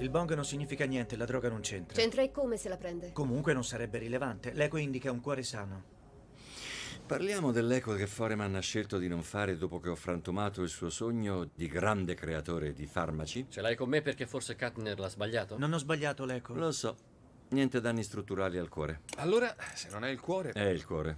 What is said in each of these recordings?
Il bong non significa niente, la droga non c'entra. C'entra e come se la prende? Comunque non sarebbe rilevante. L'eco indica un cuore sano. Parliamo dell'eco che Foreman ha scelto di non fare dopo che ho frantumato il suo sogno di grande creatore di farmaci. Ce l'hai con me perché forse Katner l'ha sbagliato? Non ho sbagliato l'eco. Lo so. Niente danni strutturali al cuore. Allora, se non è il cuore... È il cuore.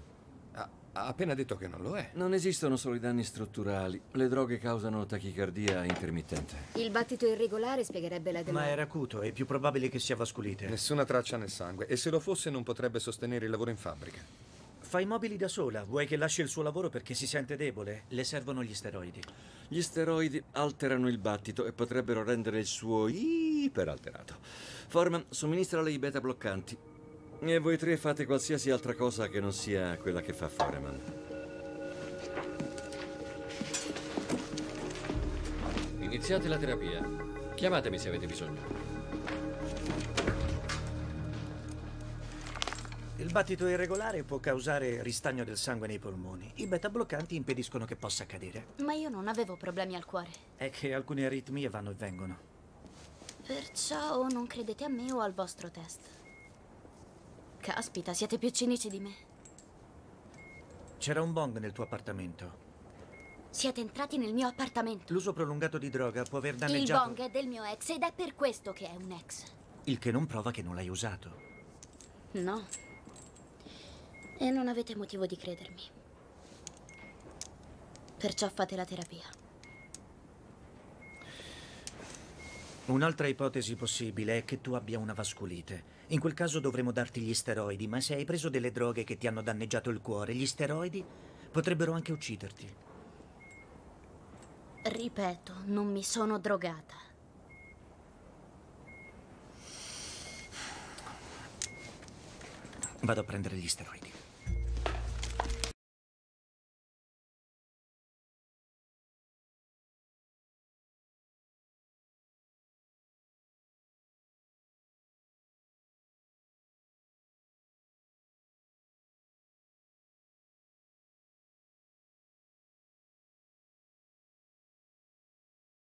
Ha, ha appena detto che non lo è. Non esistono solo i danni strutturali. Le droghe causano tachicardia intermittente. Il battito irregolare spiegherebbe la Ma era acuto, è più probabile che sia vasculite. Nessuna traccia nel sangue. E se lo fosse non potrebbe sostenere il lavoro in fabbrica. Fa i mobili da sola. Vuoi che lasci il suo lavoro perché si sente debole? Le servono gli steroidi. Gli steroidi alterano il battito e potrebbero rendere il suo iperalterato. Foreman somministrale i beta bloccanti. E voi tre fate qualsiasi altra cosa che non sia quella che fa Foreman. Iniziate la terapia. Chiamatemi se avete bisogno. Il battito irregolare può causare ristagno del sangue nei polmoni. I beta bloccanti impediscono che possa accadere. Ma io non avevo problemi al cuore. È che alcune aritmie vanno e vengono. Perciò o non credete a me o al vostro test. Caspita, siete più cinici di me. C'era un bong nel tuo appartamento. Siete entrati nel mio appartamento. L'uso prolungato di droga può aver Il danneggiato... bong è del mio ex ed è per questo che è un ex. Il che non prova che non l'hai usato. No. E non avete motivo di credermi. Perciò fate la terapia. Un'altra ipotesi possibile è che tu abbia una vasculite. In quel caso dovremo darti gli steroidi, ma se hai preso delle droghe che ti hanno danneggiato il cuore, gli steroidi potrebbero anche ucciderti. Ripeto, non mi sono drogata. Vado a prendere gli steroidi.